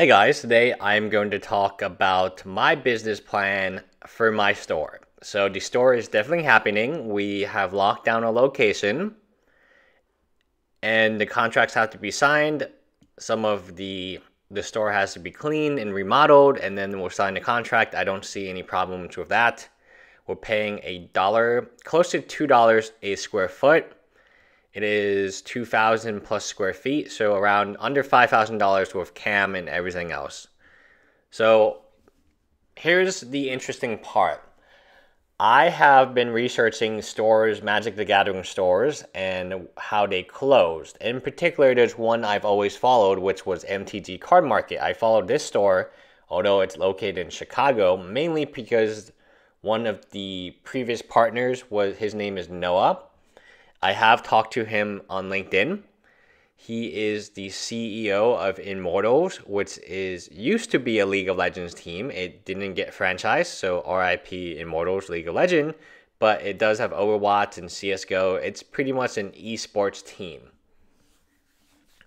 Hey guys, today I'm going to talk about my business plan for my store. So the store is definitely happening. We have locked down a location and the contracts have to be signed. Some of the the store has to be cleaned and remodeled and then we'll sign the contract. I don't see any problems with that. We're paying a dollar, close to $2 a square foot it is 2,000 plus square feet, so around under $5,000 with cam and everything else. So here's the interesting part. I have been researching stores, Magic the Gathering stores, and how they closed. In particular, there's one I've always followed, which was MTG Card Market. I followed this store, although it's located in Chicago, mainly because one of the previous partners was his name is Noah I have talked to him on LinkedIn. He is the CEO of Immortals, which is used to be a League of Legends team. It didn't get franchised, so RIP Immortals League of Legends, but it does have Overwatch and CS:GO. It's pretty much an esports team.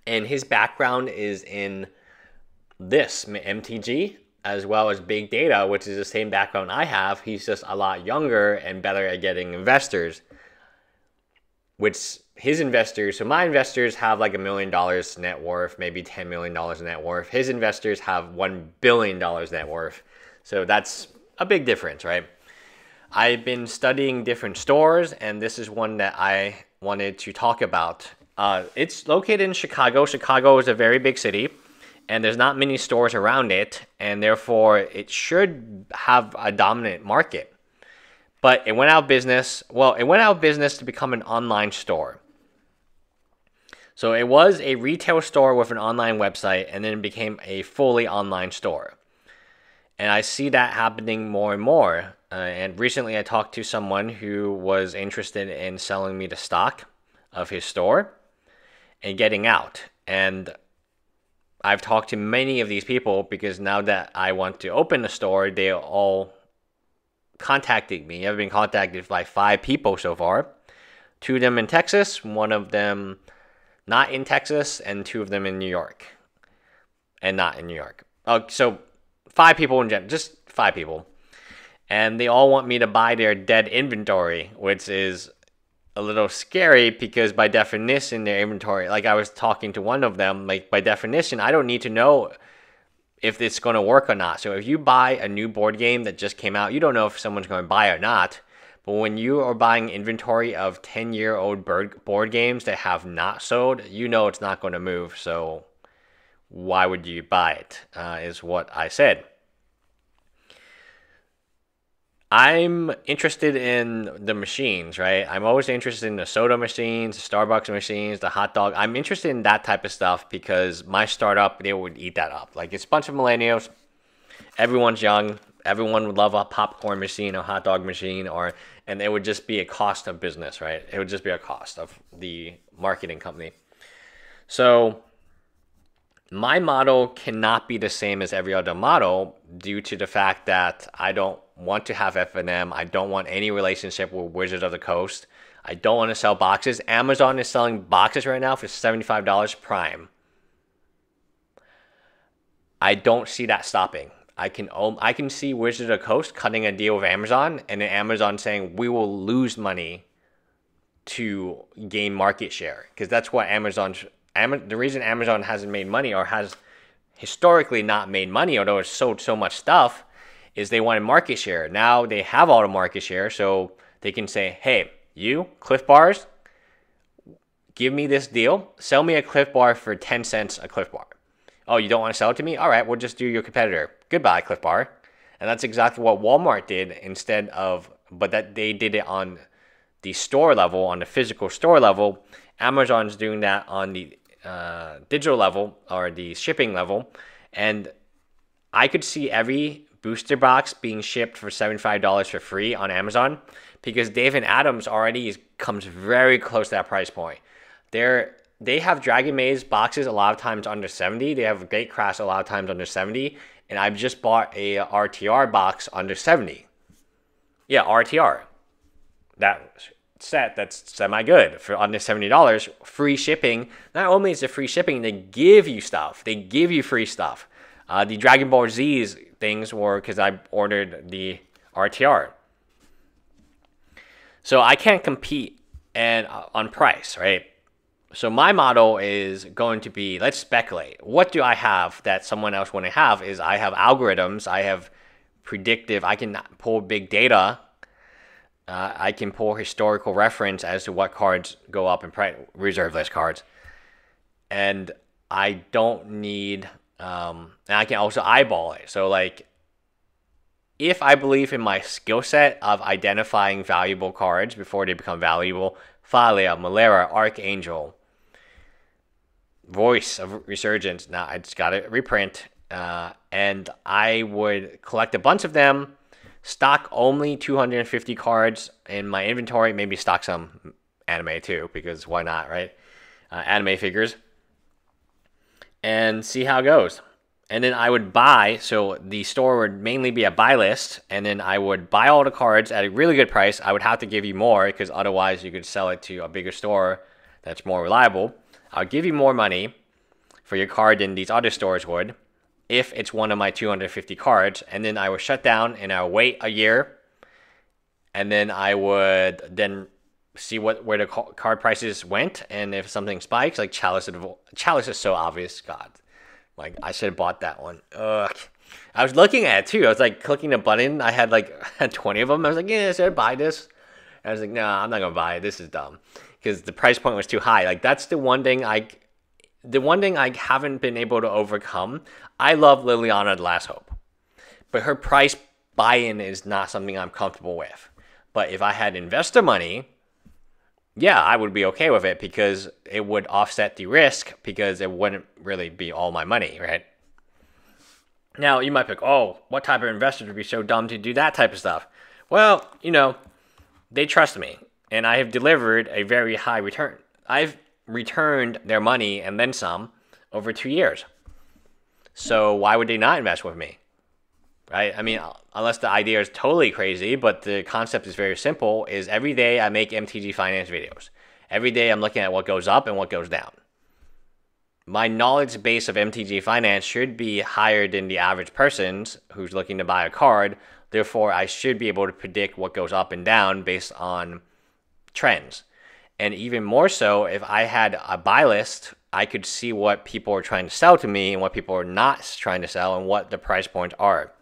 And his background is in this MTG as well as big data, which is the same background I have. He's just a lot younger and better at getting investors which his investors, so my investors have like a million dollars net worth, maybe $10 million net worth. His investors have $1 billion net worth. So that's a big difference, right? I've been studying different stores, and this is one that I wanted to talk about. Uh, it's located in Chicago. Chicago is a very big city, and there's not many stores around it, and therefore it should have a dominant market but it went out of business. Well, it went out of business to become an online store. So it was a retail store with an online website and then it became a fully online store. And I see that happening more and more. Uh, and recently I talked to someone who was interested in selling me the stock of his store and getting out. And I've talked to many of these people because now that I want to open a store, they all contacting me. I've been contacted by five people so far. Two of them in Texas, one of them not in Texas, and two of them in New York. And not in New York. Oh, so five people in general, just five people. And they all want me to buy their dead inventory, which is a little scary because by definition their inventory like I was talking to one of them like by definition I don't need to know if it's going to work or not. So if you buy a new board game that just came out, you don't know if someone's going to buy or not. But when you are buying inventory of 10 year old board games that have not sold, you know it's not going to move. So why would you buy it? Uh, is what I said. I'm interested in the machines, right? I'm always interested in the soda machines, Starbucks machines, the hot dog. I'm interested in that type of stuff because my startup, they would eat that up. Like it's a bunch of millennials. Everyone's young. Everyone would love a popcorn machine, a hot dog machine, or and it would just be a cost of business, right? It would just be a cost of the marketing company. So my model cannot be the same as every other model due to the fact that I don't want to have F&M. I don't want any relationship with Wizard of the Coast. I don't want to sell boxes. Amazon is selling boxes right now for $75 prime. I don't see that stopping. I can I can see Wizard of the Coast cutting a deal with Amazon and then Amazon saying we will lose money to gain market share because that's what Amazon the reason Amazon hasn't made money or has historically not made money although it's sold so much stuff is they wanted market share. Now they have all the market share, so they can say, hey, you, Clif Bars, give me this deal. Sell me a Clif Bar for 10 cents a Clif Bar. Oh, you don't want to sell it to me? All right, we'll just do your competitor. Goodbye, Clif Bar. And that's exactly what Walmart did instead of, but that they did it on the store level, on the physical store level. Amazon's doing that on the uh, digital level or the shipping level. And I could see every booster box being shipped for $75 for free on Amazon because Dave and Adams already is, comes very close to that price point. They're they have Dragon Maze boxes a lot of times under 70. They have Great Gatecrash a lot of times under 70. And I've just bought a RTR box under 70. Yeah, RTR. That set that's semi good for under $70. Free shipping. Not only is it free shipping, they give you stuff. They give you free stuff. Uh, the Dragon Ball Z's things were because I ordered the RTR. So I can't compete and uh, on price, right? So my model is going to be let's speculate. What do I have that someone else wouldn't have? Is I have algorithms, I have predictive, I can pull big data, uh, I can pull historical reference as to what cards go up in price, reserve list cards, and I don't need. Um, and I can also eyeball it. So like if I believe in my skill set of identifying valuable cards before they become valuable, Thalia, Malera, Archangel, Voice of Resurgence. Now I just got a reprint, uh, and I would collect a bunch of them, stock only 250 cards in my inventory, maybe stock some anime too, because why not, right? Uh, anime figures, and see how it goes and then I would buy. So the store would mainly be a buy list, and then I would buy all the cards at a really good price. I would have to give you more because otherwise you could sell it to a bigger store that's more reliable. I'll give you more money for your card than these other stores would if it's one of my 250 cards, and then I would shut down and I would wait a year, and then I would then see what where the card prices went, and if something spikes, like Chalice, Chalice is so obvious, God like I should have bought that one. Ugh. I was looking at it too. I was like clicking the button. I had like had 20 of them. I was like, yeah, should I buy this? And I was like, no, I'm not gonna buy it. This is dumb because the price point was too high. Like that's the one thing I, the one thing I haven't been able to overcome. I love Liliana the Last Hope, but her price buy-in is not something I'm comfortable with. But if I had investor money, yeah, I would be okay with it because it would offset the risk because it wouldn't really be all my money, right? Now, you might think, oh, what type of investor would be so dumb to do that type of stuff? Well, you know, they trust me and I have delivered a very high return. I've returned their money and then some over two years. So why would they not invest with me? Right? I mean, unless the idea is totally crazy, but the concept is very simple. Is every day I make MTG finance videos. Every day I'm looking at what goes up and what goes down. My knowledge base of MTG finance should be higher than the average person's who's looking to buy a card. Therefore, I should be able to predict what goes up and down based on trends. And even more so, if I had a buy list, I could see what people are trying to sell to me and what people are not trying to sell and what the price points are.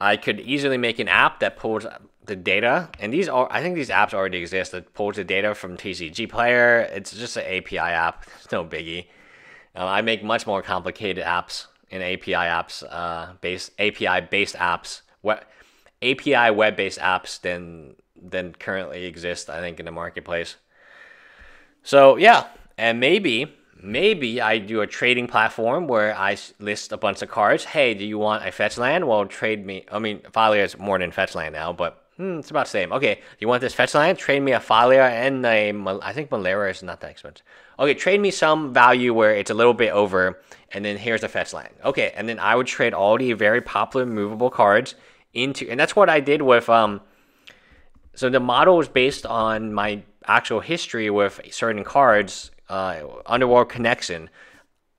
I could easily make an app that pulls the data, and these are I think these apps already exist that pulls the data from TCG Player. It's just an API app. It's no biggie. Uh, I make much more complicated apps in API apps, uh, based API based apps, what API web based apps than than currently exist. I think in the marketplace. So yeah, and maybe Maybe I do a trading platform where I list a bunch of cards. Hey, do you want a fetch land? Well, trade me. I mean, Thalia is more than fetch land now, but hmm, it's about the same. Okay, you want this fetch land? Trade me a Thalia and a. I think Malera is not that expensive. Okay, trade me some value where it's a little bit over, and then here's a fetch land. Okay, and then I would trade all the very popular movable cards into, and that's what I did with. um. So the model was based on my actual history with certain cards uh, Underworld Connection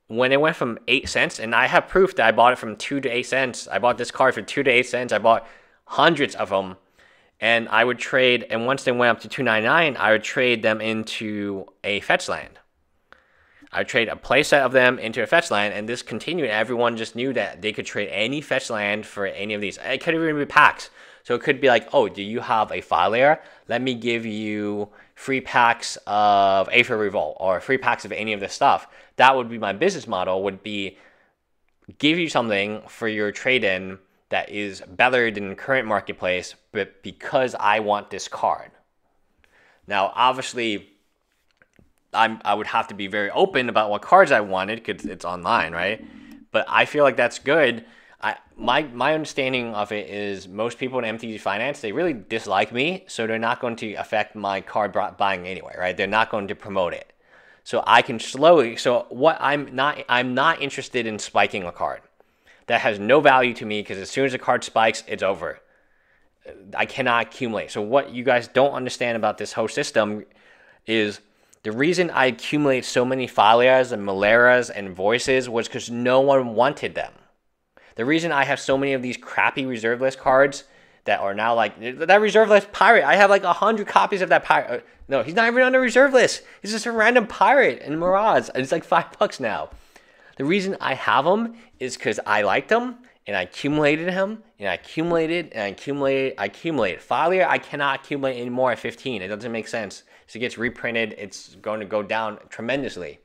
when it went from eight cents, and I have proof that I bought it from two to eight cents. I bought this card for two to eight cents. I bought hundreds of them, and I would trade. And once they went up to two ninety nine, I would trade them into a fetch land. I would trade a playset of them into a fetch land, and this continued. Everyone just knew that they could trade any fetch land for any of these. It could even be packs. So it could be like, oh, do you have a file layer? Let me give you free packs of Aether Revolt or free packs of any of this stuff. That would be my business model. Would be give you something for your trade in that is better than current marketplace, but because I want this card. Now, obviously, I'm I would have to be very open about what cards I wanted because it's online, right? But I feel like that's good I my my understanding of it is most people in MTG Finance they really dislike me, so they're not going to affect my card buying anyway, right? They're not going to promote it, so I can slowly. So what I'm not I'm not interested in spiking a card that has no value to me because as soon as a card spikes, it's over. I cannot accumulate. So what you guys don't understand about this whole system is The reason I accumulate so many Thalias and Maleras and voices was because no one wanted them. The reason I have so many of these crappy reserve list cards that are now like that reserve list pirate. I have like a hundred copies of that pirate. Uh, no, he's not even on the reserve list. He's just a random pirate in Mirage. It's like five bucks now. The reason I have them is because I liked them and I accumulated him and I accumulated and I accumulated. I accumulated. Thalia, I cannot accumulate anymore at 15. It doesn't make sense. So it gets reprinted. It's going to go down tremendously.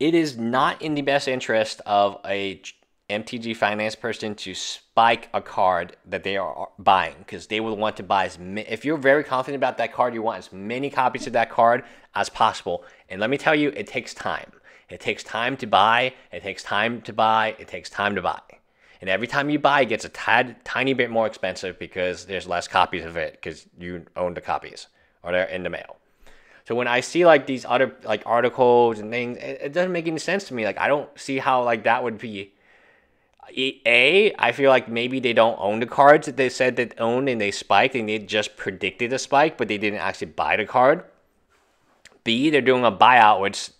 It is not in the best interest of a MTG finance person to spike a card that they are buying because they will want to buy as many. If you're very confident about that card, you want as many copies of that card as possible. And let me tell you, it takes time. It takes time to buy. It takes time to buy. It takes time to buy. And every time you buy, it gets a tad, tiny bit more expensive because there's less copies of it because you own the copies or they're in the mail. So when I see like these other like articles and things, it, it doesn't make any sense to me. Like I don't see how like that would be a, I feel like maybe they don't own the cards that they said they owned and they spiked and they just predicted a spike, but they didn't actually buy the card. B, they're doing a buyout, which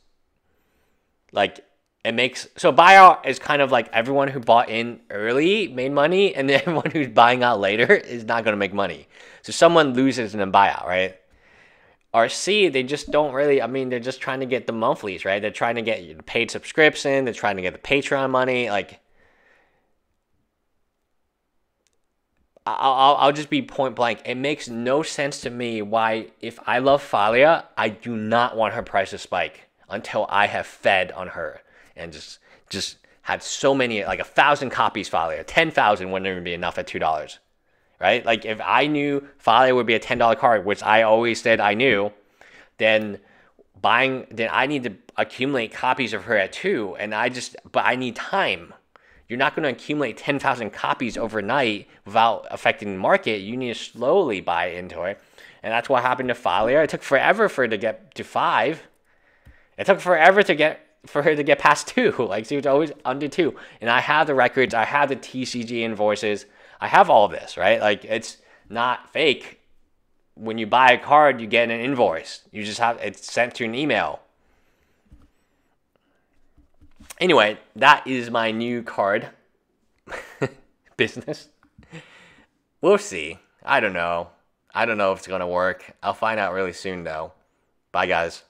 like it makes so buyout is kind of like everyone who bought in early made money, and then everyone who's buying out later is not going to make money. So someone loses in a buyout, right? Or C, they just don't really. I mean, they're just trying to get the monthlies, right? They're trying to get paid subscription. They're trying to get the Patreon money, like I'll, I'll just be point blank. It makes no sense to me why, if I love Thalia, I do not want her price to spike until I have fed on her and just just had so many, like a thousand copies Thalia, ten thousand wouldn't even be enough at two dollars, right? Like if I knew Thalia would be a ten dollar card, which I always said I knew, then buying, then I need to accumulate copies of her at two, and I just, but I need time you're not going to accumulate 10,000 copies overnight without affecting the market. You need to slowly buy into it. And that's what happened to Thalia. It took forever for her to get to five. It took forever to get for her to get past two. Like she was always under two. And I have the records, I have the TCG invoices, I have all this, right? Like it's not fake. When you buy a card, you get an invoice. You just have it's sent to an email. Anyway, that is my new card business. We'll see. I don't know. I don't know if it's going to work. I'll find out really soon, though. Bye, guys.